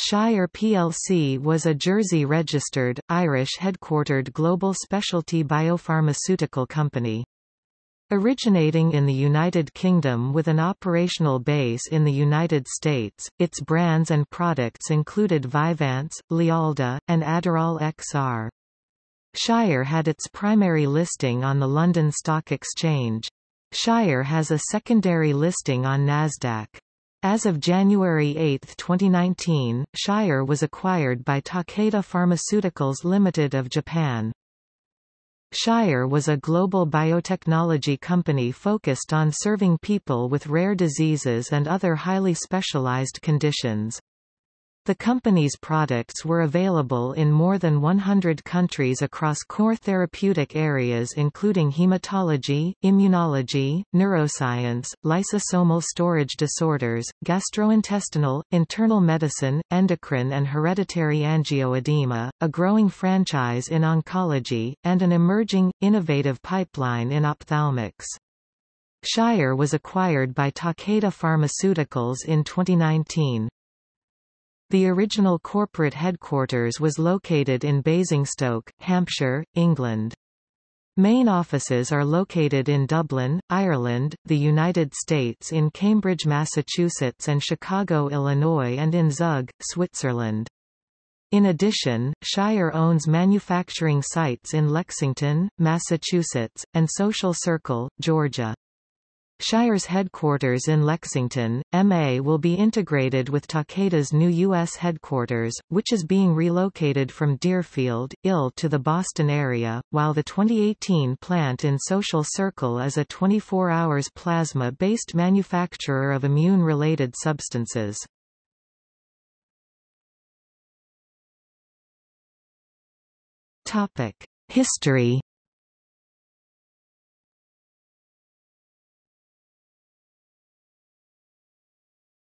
Shire plc was a Jersey-registered, Irish-headquartered global specialty biopharmaceutical company. Originating in the United Kingdom with an operational base in the United States, its brands and products included Vyvanse, Lialda, and Adderall XR. Shire had its primary listing on the London Stock Exchange. Shire has a secondary listing on Nasdaq. As of January 8, 2019, Shire was acquired by Takeda Pharmaceuticals Limited of Japan. Shire was a global biotechnology company focused on serving people with rare diseases and other highly specialized conditions. The company's products were available in more than 100 countries across core therapeutic areas including hematology, immunology, neuroscience, lysosomal storage disorders, gastrointestinal, internal medicine, endocrine and hereditary angioedema, a growing franchise in oncology, and an emerging, innovative pipeline in ophthalmics. Shire was acquired by Takeda Pharmaceuticals in 2019. The original corporate headquarters was located in Basingstoke, Hampshire, England. Main offices are located in Dublin, Ireland, the United States in Cambridge, Massachusetts and Chicago, Illinois and in Zug, Switzerland. In addition, Shire owns manufacturing sites in Lexington, Massachusetts, and Social Circle, Georgia. Shire's headquarters in Lexington, MA will be integrated with Takeda's new U.S. headquarters, which is being relocated from Deerfield, IL to the Boston area, while the 2018 plant in Social Circle is a 24 hours plasma-based manufacturer of immune-related substances. History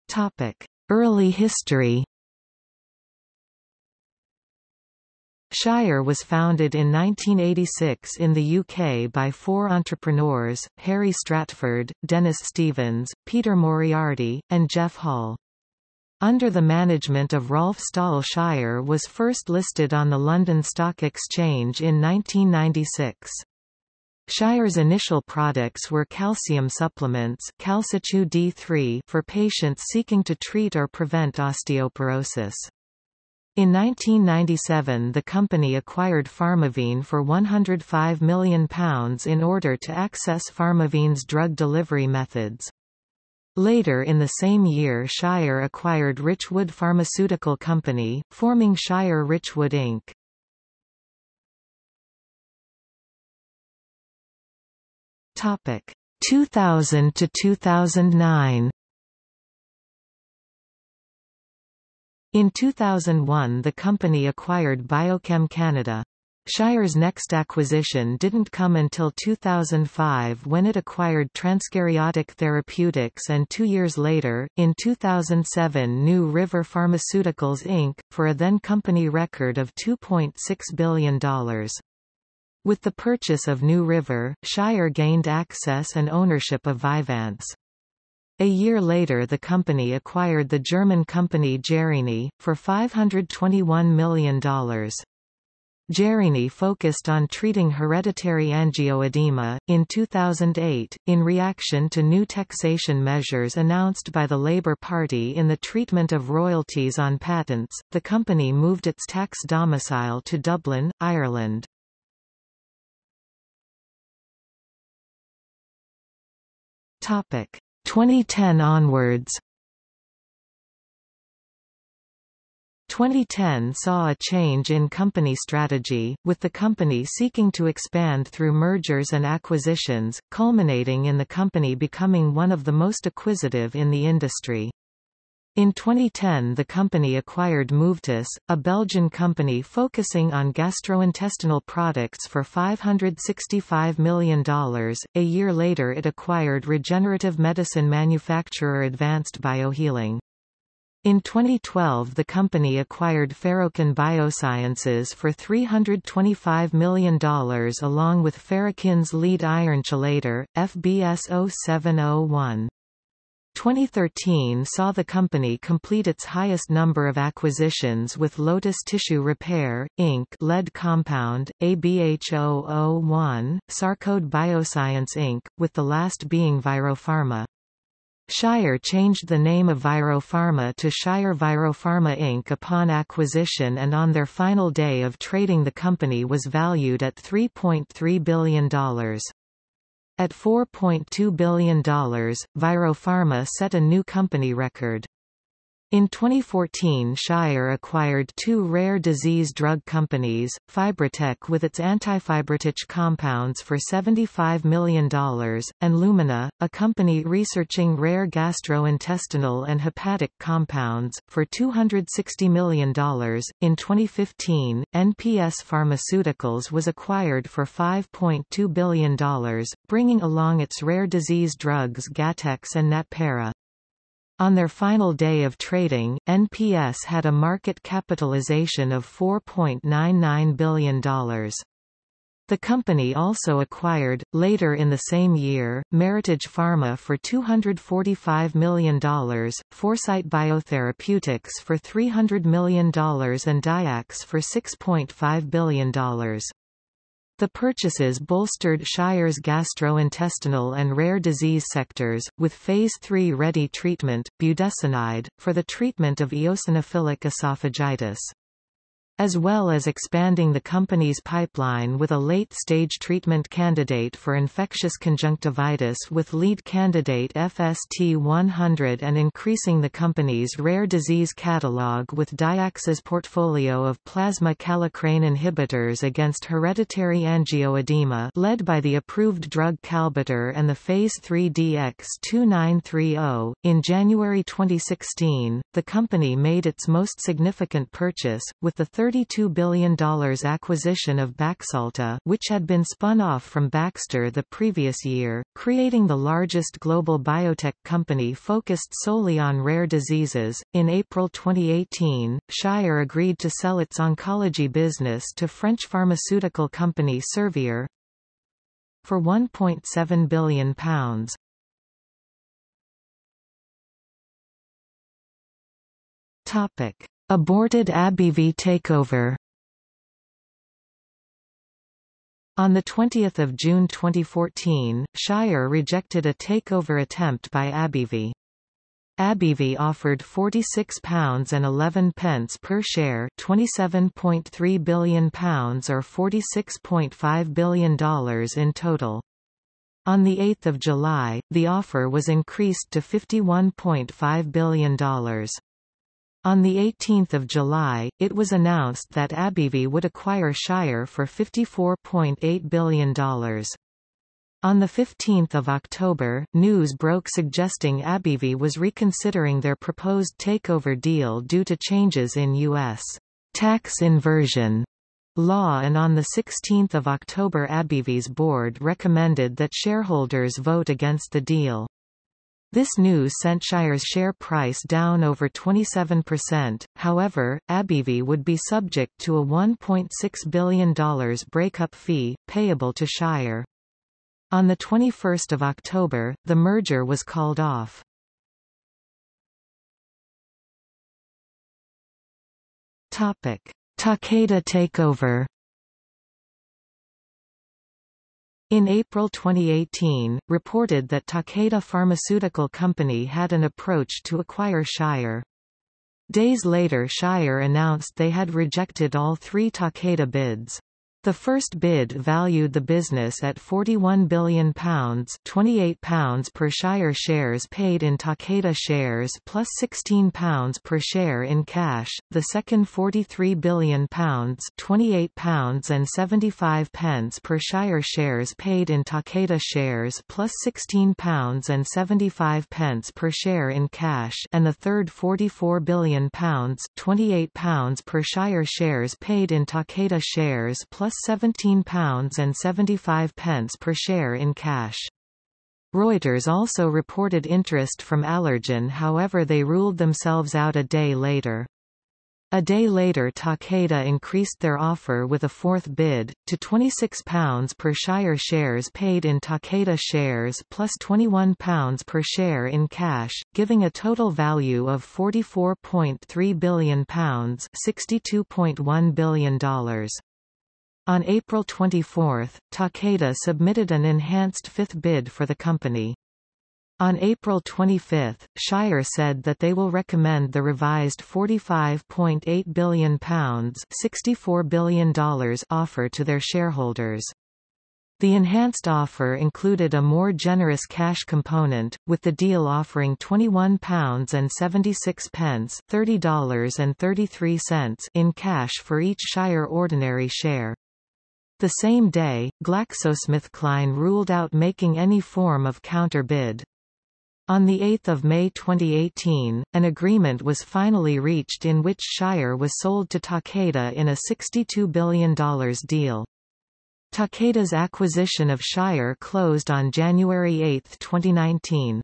Topic: Early history. Shire was founded in 1986 in the UK by four entrepreneurs, Harry Stratford, Dennis Stevens, Peter Moriarty, and Jeff Hull. Under the management of Rolf Stahl Shire was first listed on the London Stock Exchange in 1996. Shire's initial products were calcium supplements Calcichew D3 for patients seeking to treat or prevent osteoporosis. In 1997 the company acquired Pharmavene for £105 million in order to access Pharmavene's drug delivery methods. Later in the same year Shire acquired Richwood Pharmaceutical Company, forming Shire Richwood Inc. Topic 2000 to 2009. In 2001 the company acquired Biochem Canada. Shire's next acquisition didn't come until 2005 when it acquired Transkaryotic Therapeutics and two years later, in 2007 New River Pharmaceuticals Inc., for a then company record of $2.6 billion. With the purchase of New River, Shire gained access and ownership of Vyvanse. A year later the company acquired the German company Jerini, for $521 million. Jerini focused on treating hereditary angioedema. In 2008, in reaction to new taxation measures announced by the Labour Party in the treatment of royalties on patents, the company moved its tax domicile to Dublin, Ireland. Topic 2010 onwards 2010 saw a change in company strategy, with the company seeking to expand through mergers and acquisitions, culminating in the company becoming one of the most acquisitive in the industry. In 2010 the company acquired Movetis, a Belgian company focusing on gastrointestinal products for $565 million. A year later it acquired regenerative medicine manufacturer Advanced Biohealing. In 2012 the company acquired Ferrokin Biosciences for $325 million along with Ferrokin's lead iron chelator, FBS 0701. 2013 saw the company complete its highest number of acquisitions with Lotus Tissue Repair, Inc. lead compound, ABH001, Sarcode Bioscience Inc., with the last being Viropharma. Shire changed the name of Viropharma to Shire Viropharma Inc. upon acquisition and on their final day of trading the company was valued at $3.3 billion. At $4.2 billion, Viropharma set a new company record. In 2014 Shire acquired two rare disease drug companies, Fibrotech with its antifibrotic compounds for $75 million, and Lumena, a company researching rare gastrointestinal and hepatic compounds, for $260 million. In 2015, NPS Pharmaceuticals was acquired for $5.2 billion, bringing along its rare disease drugs Gattex and Natpara. On their final day of trading, NPS had a market capitalization of $4.99 billion. The company also acquired, later in the same year, Meritage Pharma for $245 million, Foresight Biotherapeutics for $300 million and Dyax for $6.5 billion. The purchases bolstered Shire's gastrointestinal and rare disease sectors, with Phase III ready treatment, budesonide, for the treatment of eosinophilic esophagitis as well as expanding the company's pipeline with a late-stage treatment candidate for infectious conjunctivitis with lead candidate FST100 and increasing the company's rare disease catalog with Dyax's portfolio of plasma kallikrein inhibitors against hereditary angioedema led by the approved drug Kalbitor and the Phase 3 DX2930. In January 2016, the company made its most significant purchase, with the third $32 billion acquisition of Baxalta which had been spun off from Baxter the previous year, creating the largest global biotech company focused solely on rare diseases. In April 2018, Shire agreed to sell its oncology business to French pharmaceutical company Servier for £1.7 billion. Topic. Aborted AbbVie takeover On 20 June 2014, Shire rejected a takeover attempt by AbbVie. AbbVie offered £46.11 pence per share £27.3 billion or $46.5 billion in total. On 8 July, the offer was increased to $51.5 billion. On 18 July, it was announced that AbbVie would acquire Shire for $54.8 billion. On 15 October, news broke suggesting AbbVie was reconsidering their proposed takeover deal due to changes in U.S. tax inversion law and on 16 October AbbVie's board recommended that shareholders vote against the deal. This news sent Shire's share price down over 27%, however, AbbVie would be subject to a $1.6 billion breakup fee, payable to Shire. On 21 October, the merger was called off. Takeda takeover In April 2018, reported that Takeda Pharmaceutical Company had an approach to acquire Shire. Days later Shire announced they had rejected all three Takeda bids. The first bid valued the business at £41 billion £28 per Shire shares paid in Takeda shares plus £16 per share in cash, the second £43 billion £28 and 75 pence per Shire shares paid in Takeda shares plus £16 and 75 pence per share in cash and the third £44 billion £28 per Shire shares paid in Takeda shares plus plus £17 and 75 pence per share in cash. Reuters also reported interest from Allergan however they ruled themselves out a day later. A day later Takeda increased their offer with a fourth bid, to £26 per Shire shares paid in Takeda shares plus £21 per share in cash, giving a total value of £44.3 billion $62.1 billion. On April 24, Takeda submitted an enhanced fifth bid for the company. On April 25, Shire said that they will recommend the revised £45.8 billion $64 billion offer to their shareholders. The enhanced offer included a more generous cash component, with the deal offering £21.76 pence $30.33 in cash for each Shire ordinary share. The same day, GlaxoSmithKline ruled out making any form of counter bid. On 8 May 2018, an agreement was finally reached in which Shire was sold to Takeda in a $62 billion deal. Takeda's acquisition of Shire closed on January 8, 2019.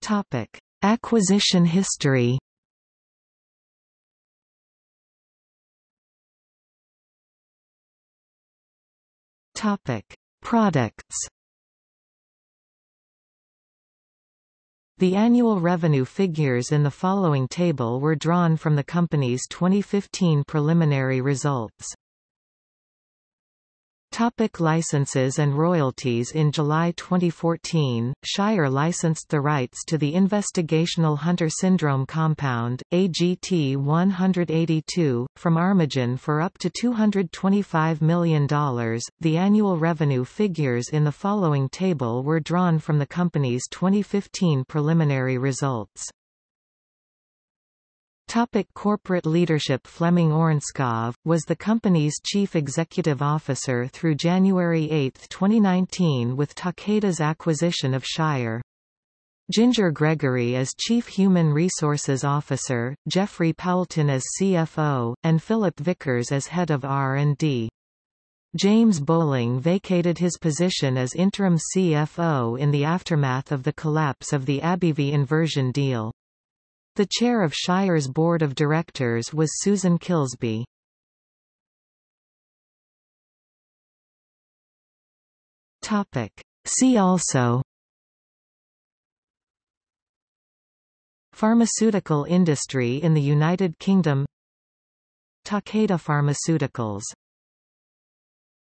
Topic: Acquisition history. Topic: Products The annual revenue figures in the following table were drawn from the company's 2015 preliminary results. Topic licenses and royalties In July 2014, Shire licensed the rights to the investigational Hunter syndrome compound, AGT-182, from Armagen for up to $225 million. The annual revenue figures in the following table were drawn from the company's 2015 preliminary results. Topic corporate leadership Flemming Ørnskov, was the company's chief executive officer through January 8, 2019 with Takeda's acquisition of Shire. Ginger Gregory as Chief Human Resources Officer, Jeffrey Poulton as CFO, and Philip Vickers as Head of R&D. James Bowling vacated his position as interim CFO in the aftermath of the collapse of the AbbVie inversion deal. The chair of Shire's board of directors was Susan Kilsby. Topic. See also Pharmaceutical industry in the United Kingdom Takeda Pharmaceuticals